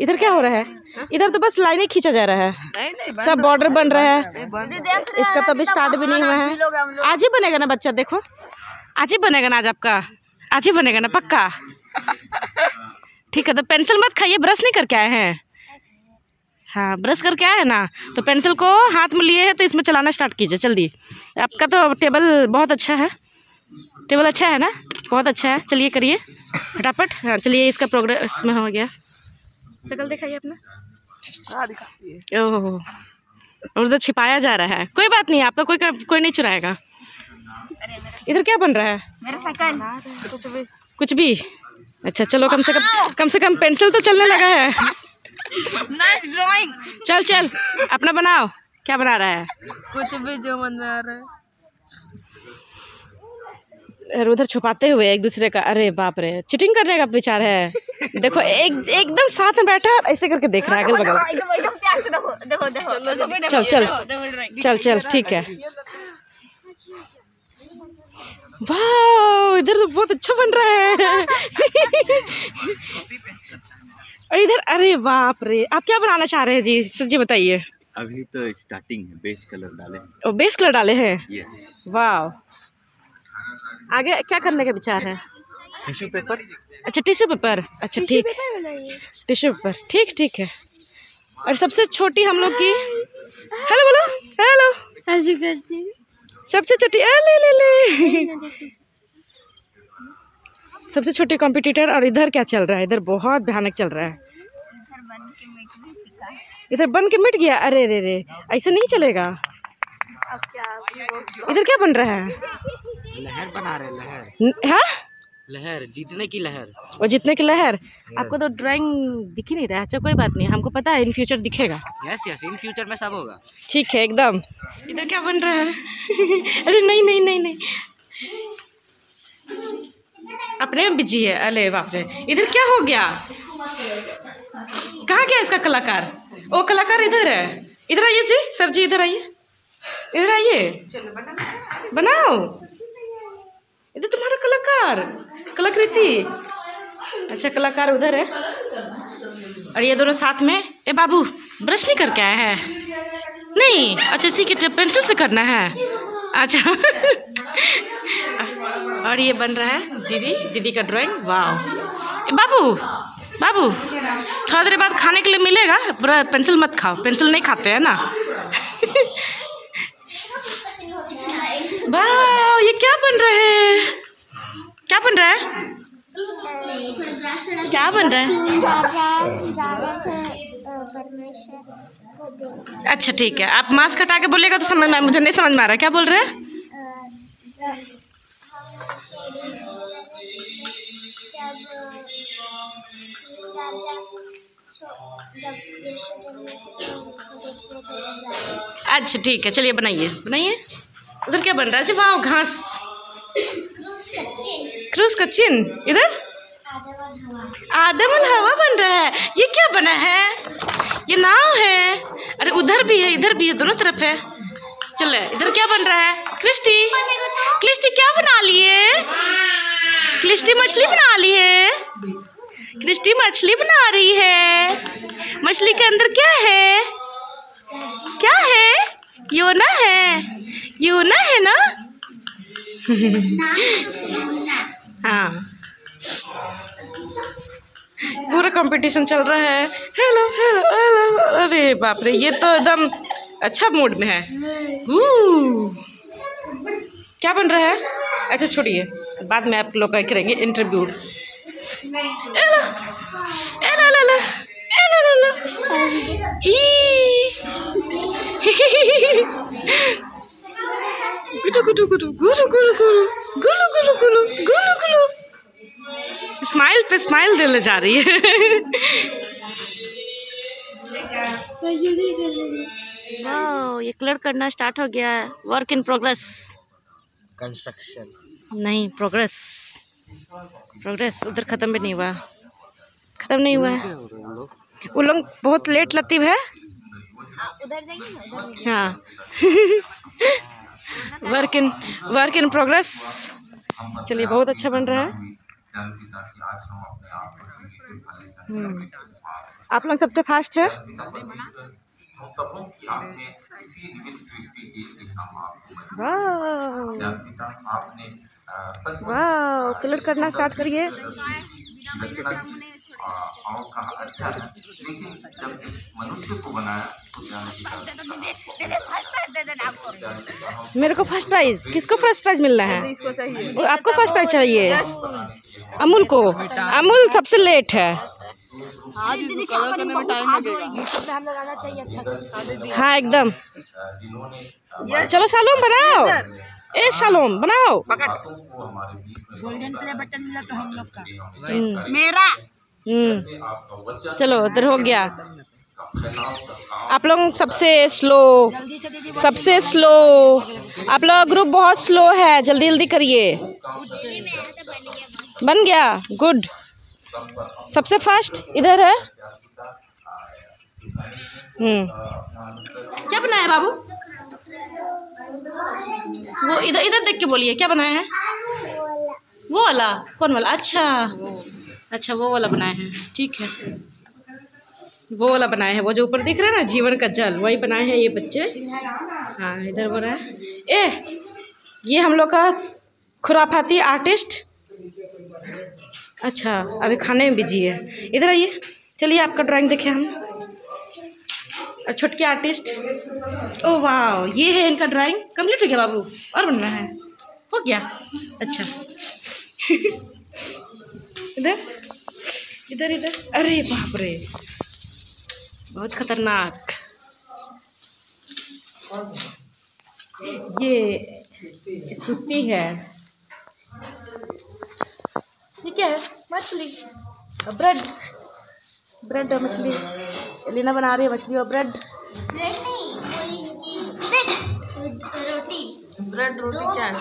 इधर क्या हो रहा है? इधर तो बस लाइनें खींचा जा रहा है। नहीं नहीं सब बॉर्डर बन रहा है। इसका तो अभी स्टार्ट भी नहीं हुआ है। आज ही बनेगा ना बच्चा देखो। आज ही बनेगा ना आज आपका। आज ही बनेगा ना पक्का। ठीक है तो पेंसिल मत खाइए ब्रश नहीं करके आए हैं। हाँ ब्रश करके आए हैं ना। तो पेंसिल को हाथ में लिए हैं तो इसमें चलाना स्टार्ट कीजिए जल्दी। आपका तो टेबल बहुत अच्छा है। टेबल अच्छा है ना? बहुत अच्छा है। चलिए करिए फटाफट। हाँ चलिए इसका प्रोग्रेस इसमें हो गया। शक्ल दिखाइए अपना। हाँ दिखाती है। ओह। और उधर छिपाया जा रहा है। कोई बात नहीं आपका कोई कोई नहीं चुराएगा। इधर क्या बन रहा है? मेरा साइकिल। कुछ भी। कुछ भी? अच्छा चलो कम से कम कम से कम पेंसिल तो चलने लगा है। नाइस ड्राइंग चल चल अपना बनाओ। क्या बना रहा है? कुछ भी जो मन में आ रहा है। और उधर छुपाते हुए एक दूसरे का अरे बाप रे चिटिंग करने का विचार है। देखो एक एकदम साथ में बैठा है, ऐसे करके देख रहा है अगल बगल। एकदम एकदम प्यार से देखो देखो देखो देखो चल चल चल चल ठीक है। वाह इधर तो बहुत अच्छा बन रहा है। और इधर अरे बाप रे आप क्या बनाना चाह रहे हैं जी? सर जी बताइए। अभी तो स्टार्टिंग है बेस कलर डाले हैं। और बेस कलर डाले हैं? यस वाह आगे क्या करने का विचार है? Tissue paper. अच्छा टिश्यू पेपर। अच्छा ठीक। टिश्यू पेपर ठीक ठीक है। और सबसे छोटी हम लोग की हेलो बोलो। हेलो। हूँ। सबसे छोटी ले ले ले। सबसे छोटी कॉम्पिटिटर और इधर क्या चल रहा है? इधर बहुत भयानक चल रहा है। इधर बन के मिट गया? अरे रे रे। ऐसे नहीं चलेगा। इधर क्या बन रहा है? लहर बना रहे लहर। न- हाँ? लहर जीतने की लहर। और जितने की लहर? आपको तो ड्राइंग दिख ही नहीं रहा है। अच्छा कोई बात नहीं। हमको पता है इन फ्यूचर दिखेगा। यस यस इन फ्यूचर में सब होगा। ठीक है एकदम। इधर क्या बन रहा है? अरे नहीं नहीं नहीं नहीं। अपने में बिज़ी है। अरे बाप रे। इधर क्या हो गया? कहाँ गया इसका कलाकार? वो कलाकार इधर है। इधर आइए जी। सर जी इधर आइए। इधर आइए। बनाओ। इधर तुम्हारा कलाकार कलाकृति अच्छा कलाकार उधर है और ये दोनों साथ में ए बाबू ब्रश नहीं करके आए हैं नहीं अच्छा इसी के पेंसिल से करना है अच्छा और ये बन रहा है दीदी दीदी का ड्राइंग वाह बाबू बाबू थोड़ा देर बाद खाने के लिए मिलेगा पूरा पेंसिल मत खाओ पेंसिल नहीं खाते हैं ना वाह ये क्या बन रहा है? क्या बन रहा है? क्या बन रहा है? अच्छा ठीक है। आप मास्क हटा के बोलेगा तो समझ में मुझे नहीं समझ में आ रहा क्या बोल रहे हैं? अच्छा ठीक है। चलिए, बनाइए। बनाइए। उधर क्या बन रहा है? जी वाह, घास। क्रूज का चिन्ह, इधर? आदम हवा बन रहा है। ये क्या बना है? ये नाव है। अरे, उधर भी है, इधर भी है, दोनों तरफ़ है। चलो, इधर क्या बन रहा है? क्रिस्टी। क्रिस्टी, क्या बना लिए? क्रिस्टी, मछली बना ली है क्रिस्टी, मछली बना रही है। मछली के अंदर क्या है? क्या है? योना है? योना है ना? हाँ। पूरा कंपटीशन चल रहा है। हेलो हेलो हेलो अरे बाप रे, ये तो एकदम अच्छा मूड में है। क्या बन रहा है? अच्छा छोड़िए। बाद में आप लोग करेंगे इंटरव्यू एलो एलो एलो एलो एलो गुटू गुटू गुटू गुटू गुटू गुटू गुलू गुलू गुलू गुलू गुलू। स्माइल पे स्माइल देने जा रही है। ये कलर करना स्टार्ट हो गया है। वर्क इन प्रोग्रेस कंस्ट्रक्शन नहीं प्रोग्रेस प्रोग्रेस उधर ख़त्म भी नहीं हुआ। ख़त्म नहीं हुआ है। वो लोग बहुत लेट लतीब है। उधर जाइए हाँ। Work in work in progress चलिए बहुत अच्छा बन रहा है। हम्म। आप लोग सबसे फास्ट है? वाह वाह कलर करना स्टार्ट करिए। और कहा अच्छा है। लेकिन जब मनुष्य को बनाया तो ज्ञान की मेरे को फ़र्स्ट प्राइज किसको फ़र्स्ट प्राइज मिलना है? इसको चाहिए। आपको फ़र्स्ट प्राइज चाहिए। अमूल को। अमूल सबसे लेट है। आज इसको कलर करने में टाइम लगेगा। हाँ एकदम। चलो शालोम बनाओ। ए शालोम बनाओ। हम्म, मेरा। हम्म चलो, उधर हो गया। आप लोग सबसे स्लो सबसे स्लो आप लोग ग्रुप बहुत स्लो है, जल्दी जल्दी करिए। बन गया गुड सबसे फास्ट इधर है। हम्म। क्या बनाया बाबू? वो इधर इधर देख के बोलिए, क्या बनाया है? वो वाला, कौन वाला? अच्छा। अच्छा वो वाला बनाए हैं। ठीक है। वो वाला बनाए हैं। वो जो ऊपर दिख रहा है ना, जीवन का जल, वही बनाए हैं ये बच्चे। हाँ इधर रहा है। ए, ये हम लोग का खुराफाती आर्टिस्ट? अच्छा अभी खाने में बिज़ी है। इधर आइए। चलिए, आपका ड्राइंग देखें हम। और छुटके आर्टिस्ट। ओ वाह ये है इनका ड्राइंग कंप्लीट हो गया बाबू? और बनना है। हो गया। अच्छा। इधर। इधर इधर। अरे बाप रे। बहुत खतरनाक। ये स्तुति है। ये क्या है मछली और ब्रेड। ब्रेड और मछली। लीना बना रही है मछली और ब्रेड। रोटी। ब्रेड रोटी क्या है?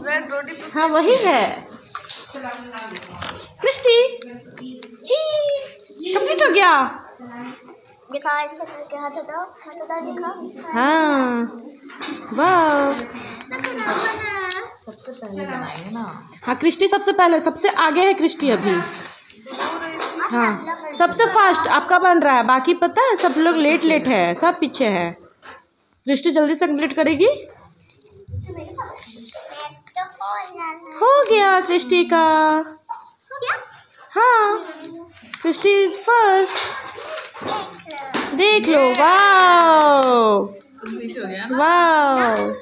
ब्रेड रोटी तो हाँ वही है। क्रिस्टी कंप्लीट हो गया? दिखा ऐसे करके हाथ हटाओ हाथ हटा दिखा। हाँ वाह। हाँ क्रिस्टी सबसे पहले सबसे आगे है क्रिस्टी अभी। हाँ सबसे फास्ट आपका बन रहा है। बाकी पता है सब लोग लेट लेट है सब पीछे है। क्रिस्टी जल्दी से कंप्लीट करेगी? हो। गया क्रिस्टी का। हाँ क्रिस्टी इज़ फ़र्स्ट देख लो वाओ वाओ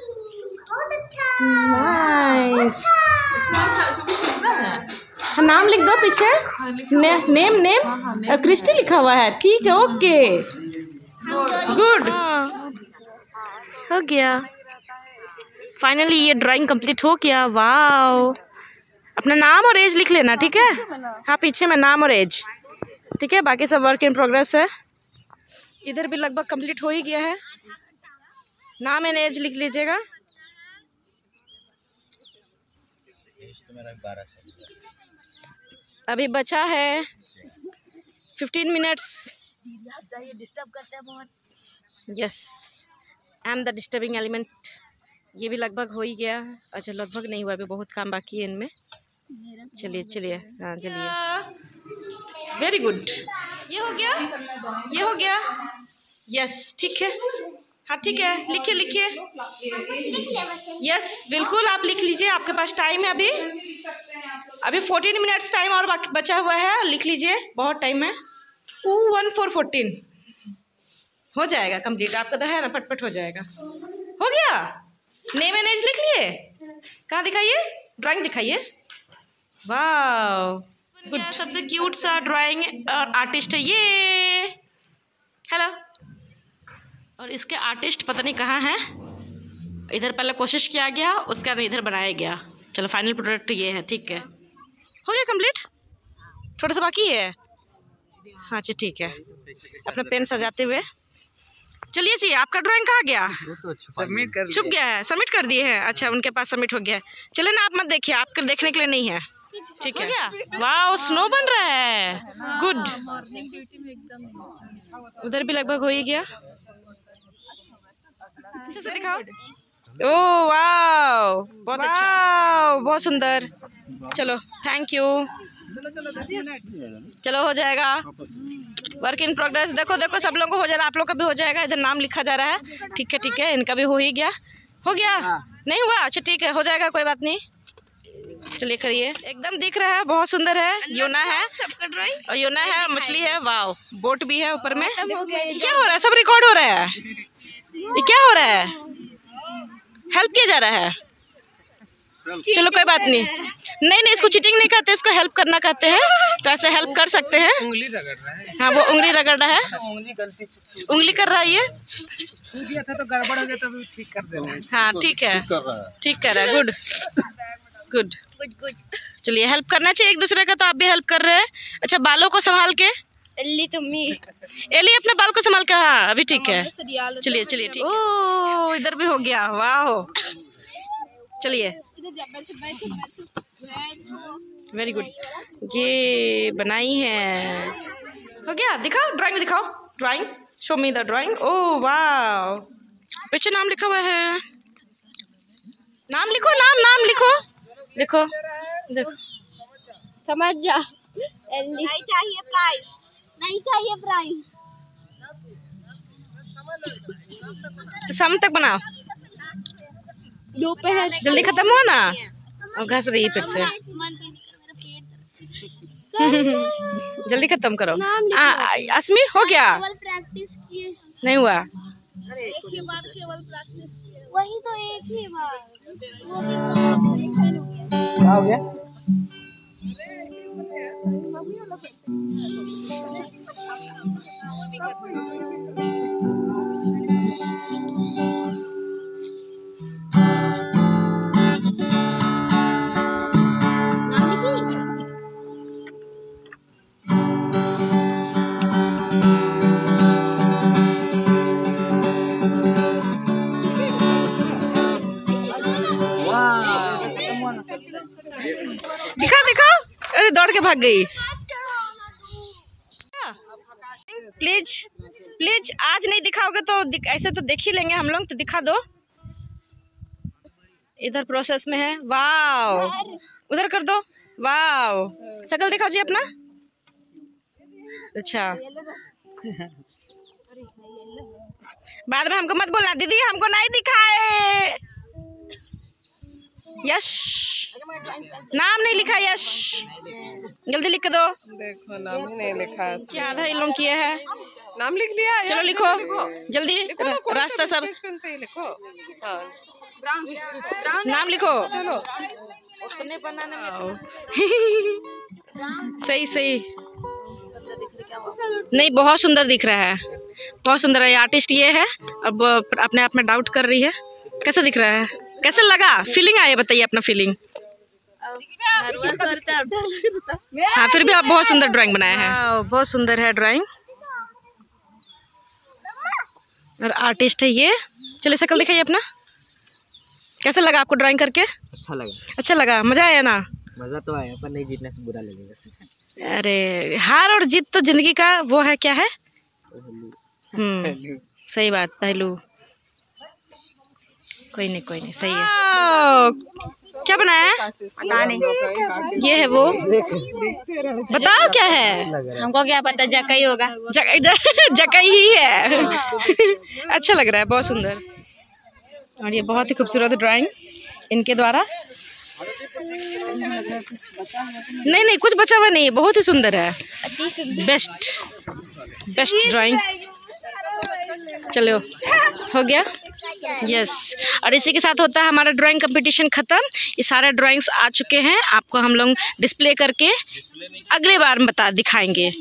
हाँ, नाम लिख दो पीछे। ने, नेम नेम क्रिस्टी लिखा हुआ है। ठीक है ओके गुड हो गया। फाइनली ये ड्राइंग कंप्लीट हो गया। वाओ अपना नाम और एज लिख लेना ठीक है? हाँ पीछे में नाम और एज ठीक है बाकी सब वर्क इन प्रोग्रेस है। इधर भी लगभग कंप्लीट हो ही गया है। नाम एंड एज लिख लीजिएगा। अभी बचा है फिफ्टीन मिनट्स डिस्टर्ब करते हैं बहुत yes I am the disturbing element ये भी लगभग हो ही गया। अच्छा लगभग नहीं हुआ अभी बहुत काम बाकी है इनमें। चलिए चलिए। हाँ चलिए। वेरी गुड ये हो गया? ये हो गया? यस ठीक है। हाँ ठीक है। लिखिए लिखिए। यस बिल्कुल, आप लिख लीजिए। आपके पास टाइम है अभी। अभी फोर्टीन मिनट्स टाइम और बचा हुआ है। लिख लीजिए। बहुत टाइम है। टू वन फोर फोर्टीन हो जाएगा कंप्लीट आपका तो है ना, फटफट हो जाएगा। हो गया? नेम एंड एज लिख लिए? कहाँ दिखाइए? ड्राइंग दिखाइए। वाह गुड सबसे क्यूट सा ड्राइंग और आर्टिस्ट है ये। हेलो और इसके आर्टिस्ट पता नहीं कहाँ हैं। इधर पहले कोशिश किया गया उसके बाद इधर बनाया गया। चलो फाइनल प्रोडक्ट ये है ठीक है। हो गया कंप्लीट थोड़ा सा बाकी है? हाँ जी ठीक है। अपना पेन सजाते हुए। चलिए जी आपका ड्राइंग कहाँ गया? सबमिट कर छुप गया है सबमिट कर दिए हैं। अच्छा उनके पास सबमिट हो गया है। चले ना आप मत देखिए आपके देखने के लिए नहीं है। ठीक है। वाह स्नो बन रहा है। गुड उधर भी लगभग हो ही गया। अच्छे से दिखाओ। ओ वाह बहुत अच्छा। बहुत सुंदर। चलो थैंक यू चलो हो जाएगा। वर्क इन प्रोग्रेस देखो देखो सब लोगों को हो जा रहा है। आप लोग का भी हो जाएगा। इधर नाम लिखा जा रहा है। ठीक है ठीक है। इनका भी हो ही गया। हो गया। नहीं हुआ? अच्छा ठीक है हो जाएगा कोई बात नहीं। चलिए करिए एकदम दिख रहा है बहुत सुंदर है। योना है। सबका ड्राइंग। और योना है मछली है वाव बोट भी है ऊपर में। क्या हो रहा है? सब रिकॉर्ड हो रहा है? ये क्या हो रहा है? हेल्प किया जा रहा है। चलो कोई बात नहीं। नहीं नहीं इसको चीटिंग नहीं कहते इसको हेल्प करना कहते हैं। तो ऐसे हेल्प कर सकते हैं। उंगली रगड़ रहा है। हाँ वो उंगली रगड़ रहा है। उंगली गलती से उंगली कर रहा है ये? दिया था तो गड़बड़ हो गया तभी ठीक कर देंगे हाँ। ठीक है। ठीक कर रहा है। गुड गुड गुड गुड चलिए हेल्प करना चाहिए एक दूसरे का तो आप भी हेल्प कर रहे हैं। अच्छा बालों को संभाल के? अल्ली तुम्ही एली अपने बाल को संभाल के हाँ अभी ठीक है। चलिए चलिए ठीक ओ इधर भी हो गया वाह। चलिए। वेरी गुड ये बनाई है। हो गया? दिखाओ ड्राइंग दिखाओ। Drawing show me the drawing ओ वाह पीछे नाम लिखा हुआ है। नाम लिखो नाम नाम लिखो। देखो देखो। समझ जा। नहीं चाहिए प्राइस नहीं चाहिए प्राइस शाम तक बनाओ। दोपहर जल्दी खत्म हो ना? और घस रही है फिर से। जल्दी खत्म करो। आ, असमी हो गया। प्रैक्टिस किए। नहीं हुआ। एक ही बार केवल प्रैक्टिस किए। वही तो एक ही बार। वो भी तो हो गया नाम भाग गई। प्लीज़ प्लीज़ आज नहीं दिखाओगे तो दिख, ऐसे तो देख ही लेंगे हम लोग तो दिखा दो। इधर प्रोसेस में है। वाव उधर कर दो। वाव शकल दिखाओ जी अपना। अच्छा। बाद में हमको मत बोलना दीदी हमको नहीं दिखाए। यश। नाम नहीं लिखा यश। जल्दी लिख दो। देखो नाम ही नहीं लिखा है। क्या आधा इन लोग किए हैं? नाम लिख लिया चलो लिखो। जल्दी लिखो रास्ता सब। से लिखो। हाँ। नाम लिखो। उतने बनाने में सही सही। नहीं बहुत सुंदर दिख रहा है। बहुत सुंदर है। आर्टिस्ट ये है। अब अपने आप में डाउट कर रही है। कैसा दिख रहा है? कैसा लगा? फीलिंग आए बताइए अपना फीलिंग हाँ फिर भी आप बहुत सुंदर ड्राइंग बनाए हैं। बहुत सुंदर है ड्राइंग और आर्टिस्ट है ये। चलिए शकल दिखाइए अपना। कैसा लगा आपको ड्राइंग करके? अच्छा लगा। अच्छा लगा। मज़ा आया ना? मज़ा तो आया पर नहीं जीतने से बुरा लगेगा। अरे हार और जीत तो ज़िंदगी का वो है क्या है? हम्म सही बात पहलू। कोई नहीं कोई नहीं सही है। क्या बनाया है? पता नहीं। ये है वो। बताओ क्या है? हमको क्या पता जकई होगा। जक, जकई ही है। अच्छा लग रहा है बहुत सुंदर। और ये बहुत ही खूबसूरत ड्राइंग इनके द्वारा। नहीं नहीं कुछ बचा हुआ नहीं है बहुत ही सुंदर है। बेस्ट बेस्ट ड्राइंग चलो, हो गया? यस और इसी के साथ होता है हमारा ड्राइंग कंपटीशन ख़त्म। ये सारे ड्राइंग्स आ चुके हैं। आपको हम लोग डिस्प्ले करके अगले बार बता, दिखाएँगे।